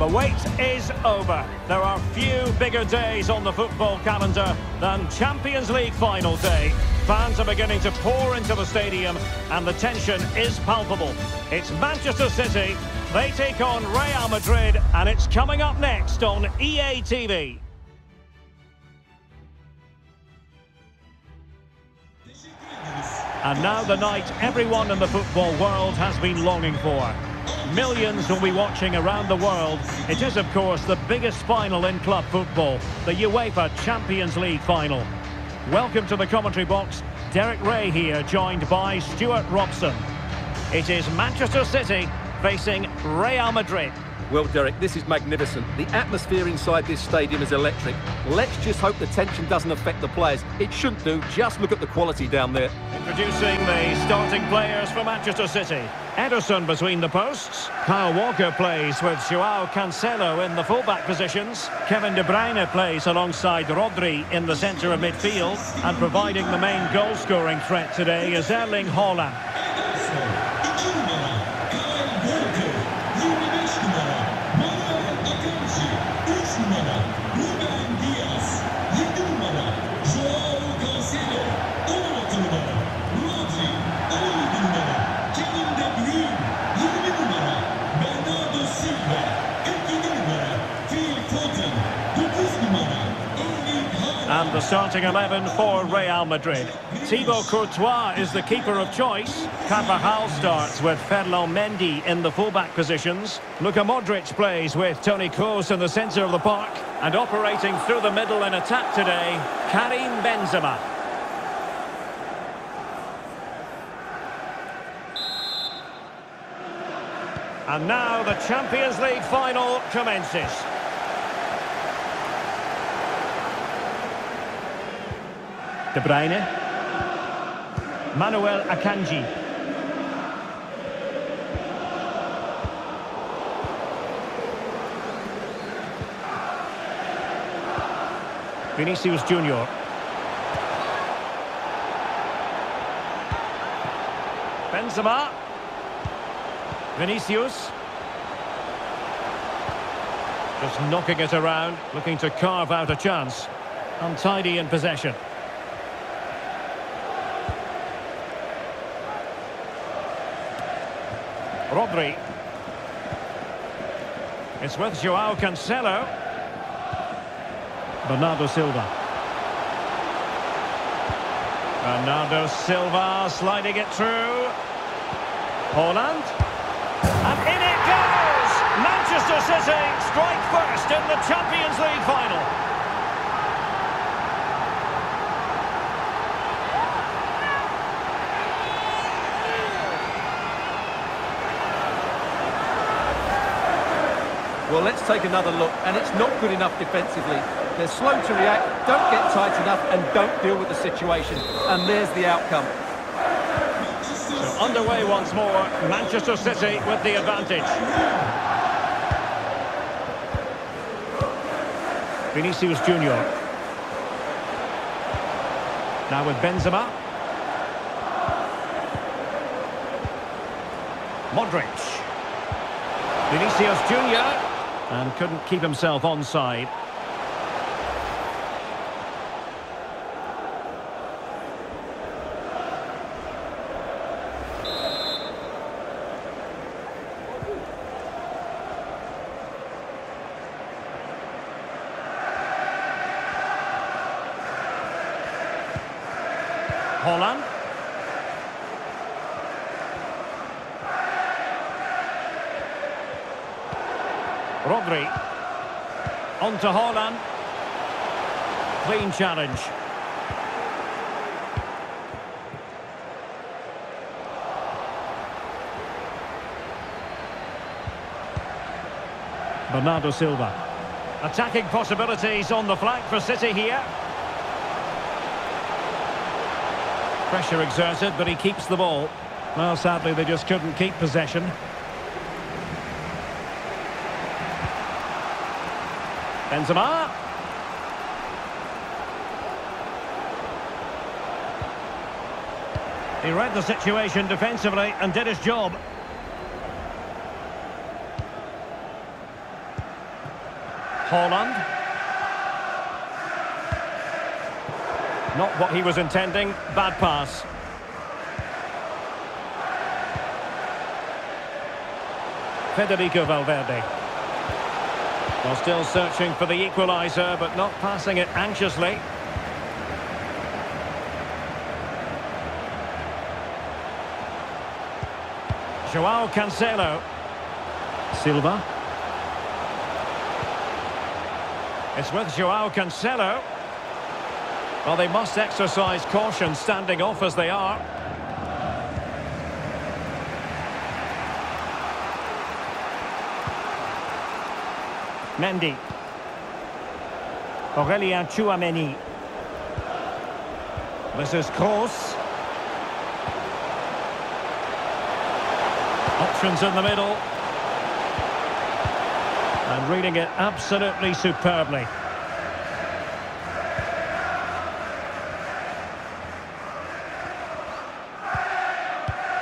The wait is over. There are few bigger days on the football calendar than Champions League final day. Fans are beginning to pour into the stadium and the tension is palpable. It's Manchester City. They take on Real Madrid and it's coming up next on EA TV. And now the night everyone in the football world has been longing for. Millions will be watching around the world. It is, of course, the biggest final in club football, the UEFA Champions League final. Welcome to the commentary box. Derek Ray here, joined by Stuart Robson. It is Manchester City facing Real Madrid. Well, Derek, this is magnificent. The atmosphere inside this stadium is electric. Let's just hope the tension doesn't affect the players. It shouldn't do. Just look at the quality down there. Introducing the starting players for Manchester City. Ederson between the posts. Kyle Walker plays with Joao Cancelo in the fullback positions. Kevin De Bruyne plays alongside Rodri in the centre of midfield. And providing the main goal-scoring threat today is Erling Haaland. And the starting 11 for Real Madrid. Thibaut Courtois is the keeper of choice. Carvajal starts with Ferland Mendy in the fullback positions. Luka Modric plays with Toni Kroos in the centre of the park. And operating through the middle in attack today, Karim Benzema. And now the Champions League final commences. De Bruyne. Manuel Akanji. Vinicius Junior. Benzema. Vinicius. Just knocking it around, looking to carve out a chance. Untidy in possession. Rodri. It's with Joao Cancelo. Bernardo Silva. Bernardo Silva sliding it through. Haaland. And in it goes! Manchester City strike first in the Champions League final. Well, let's take another look, and it's not good enough defensively. They're slow to react, don't get tight enough, and don't deal with the situation. And there's the outcome. So underway once more, Manchester City with the advantage. Vinicius Junior. Now with Benzema. Modric. Vinicius Junior. And couldn't keep himself onside. Haaland. Rodri. On to Haaland. Clean challenge. Bernardo Silva. Attacking possibilities on the flank for City here. Pressure exerted, but he keeps the ball. Well, sadly, they just couldn't keep possession. Benzema. He read the situation defensively and did his job. Haaland. Not what he was intending. Bad pass. Federico Valverde. Well, still searching for the equaliser, but not passing it anxiously. Joao Cancelo. Silva. It's with Joao Cancelo. Well, they must exercise caution standing off as they are. Mendy. Aurelien Tchouameni. This is Kroos. Options in the middle. And reading it absolutely superbly.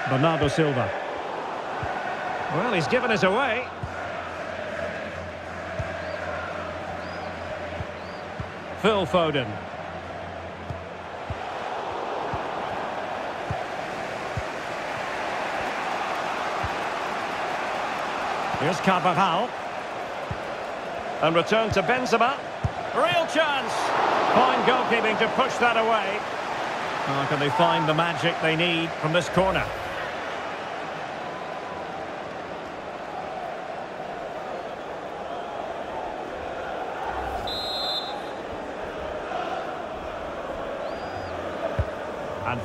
Bernardo Silva. Well, he's given us away. Phil Foden. Here's Carvajal. And return to Benzema. Real chance. Fine goalkeeping to push that away. How can they find the magic they need from this corner?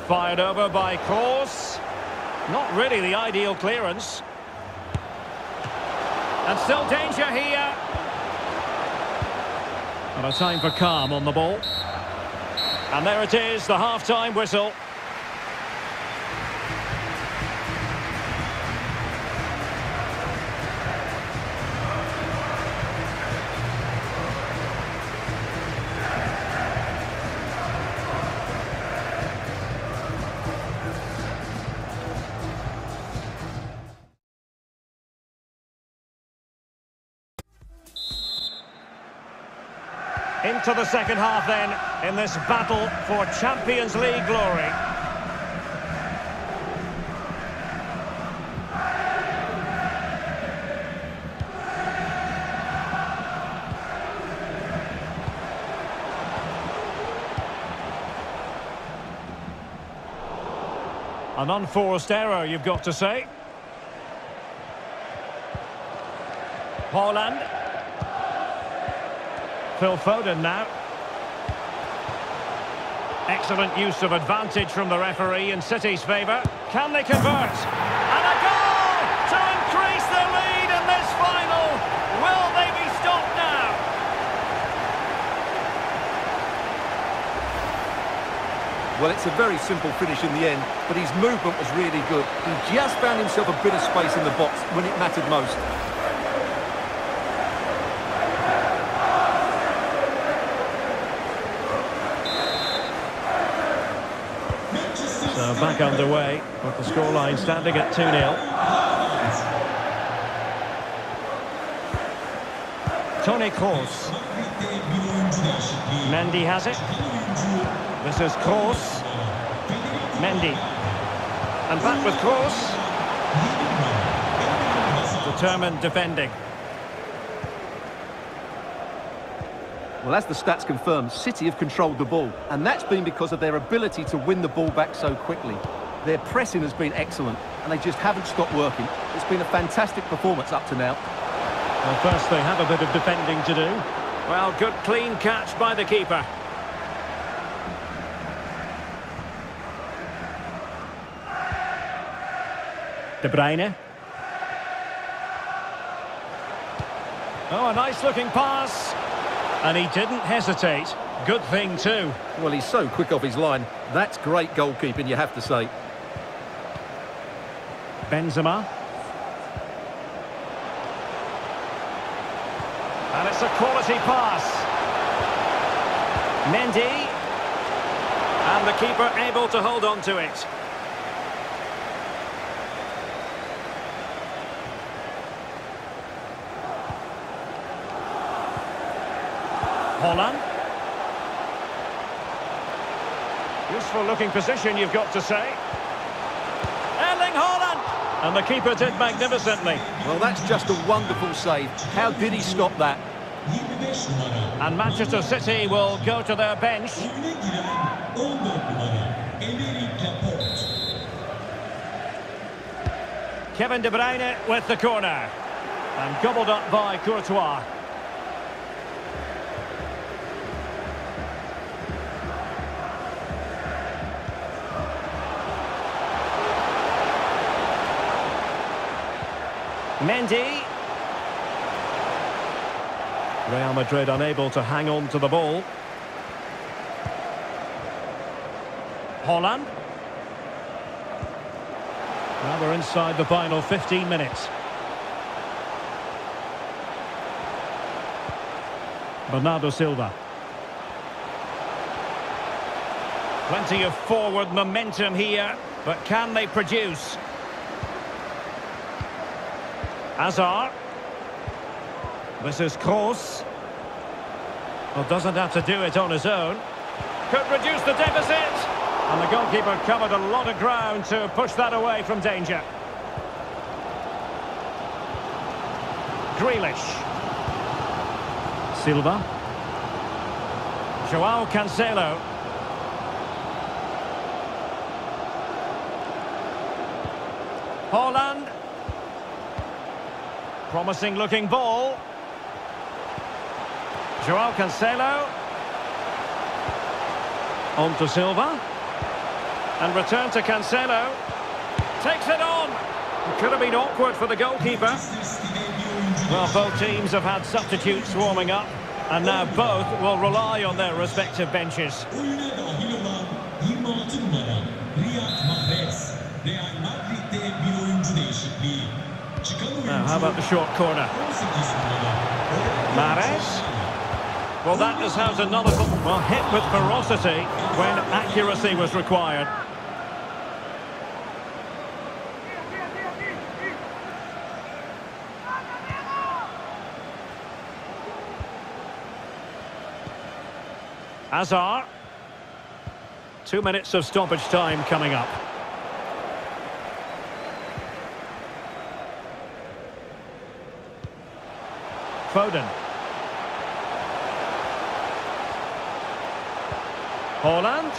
Fired over by Kroos. Not really the ideal clearance. And still danger here. And a time for calm on the ball. And there it is, the half-time whistle. Into the second half then, in this battle for Champions League glory. An unforced error, you've got to say. Haaland. Phil Foden now. Excellent use of advantage from the referee in City's favour. Can they convert? And a goal to increase the lead in this final. Will they be stopped now? Well, it's a very simple finish in the end, but his movement was really good. He just found himself a bit of space in the box when it mattered most. So back underway, with the scoreline standing at 2-0. Toni Kroos. Mendy has it. This is Kroos. Mendy. And back with Kroos. Determined defending. Well, as the stats confirm, City have controlled the ball, and that's been because of their ability to win the ball back so quickly. Their pressing has been excellent, and they just haven't stopped working. It's been a fantastic performance up to now. Well, first they have a bit of defending to do. Well, good clean catch by the keeper. De Bruyne. Oh, a nice looking pass. And he didn't hesitate. Good thing too. Well, he's so quick off his line. That's great goalkeeping, you have to say. Benzema. And it's a quality pass. Mendy. And the keeper able to hold on to it. Haaland. Useful looking position, you've got to say. Erling Haaland! And the keeper did magnificently. Well, that's just a wonderful save. How did he stop that? And Manchester City will go to their bench. Kevin De Bruyne with the corner. And gobbled up by Courtois. Mendy. Real Madrid unable to hang on to the ball. Haaland. Now we're inside the final 15 minutes. Bernardo Silva. Plenty of forward momentum here, but can they produce? Hazard. This is Kroos. Well, doesn't have to do it on his own. Could reduce the deficit. And the goalkeeper covered a lot of ground to push that away from danger. Grealish. Silva. Joao Cancelo. Haaland. Promising looking ball. Joao Cancelo. On to Silva. And return to Cancelo. Takes it on. Could have been awkward for the goalkeeper. Well, both teams have had substitutes warming up. And now both will rely on their respective benches. How about the short corner? Mahrez. Well, that has housed another... Well, hit with ferocity when accuracy was required. Hazard. Two minutes of stoppage time coming up. Foden. Haaland.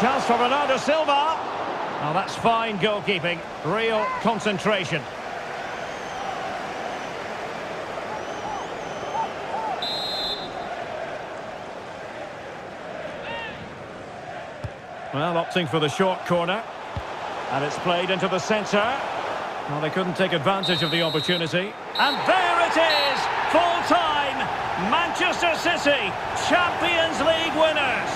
Chance for Bernardo Silva. Now that's fine goalkeeping. Real concentration. Well, opting for the short corner. And it's played into the centre. Well, they couldn't take advantage of the opportunity. And there it is! Full time! Manchester City, Champions League winners!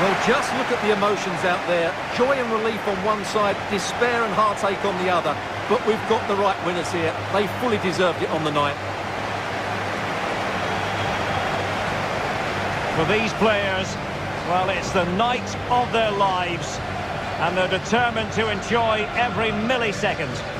Well, just look at the emotions out there. Joy and relief on one side, despair and heartache on the other. But we've got the right winners here. They fully deserved it on the night. For these players, well, it's the night of their lives. And they're determined to enjoy every millisecond.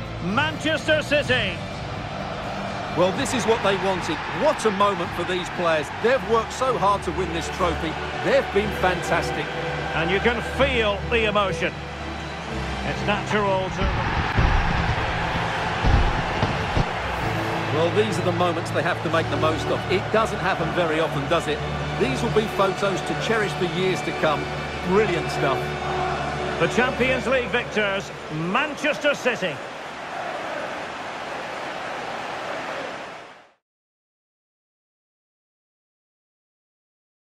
Manchester City. Well, this is what they wanted. What a moment for these players. They've worked so hard to win this trophy. They've been fantastic. And you can feel the emotion. It's natural to... Well, these are the moments they have to make the most of. It doesn't happen very often, does it? These will be photos to cherish for years to come. Brilliant stuff. The Champions League victors, Manchester City.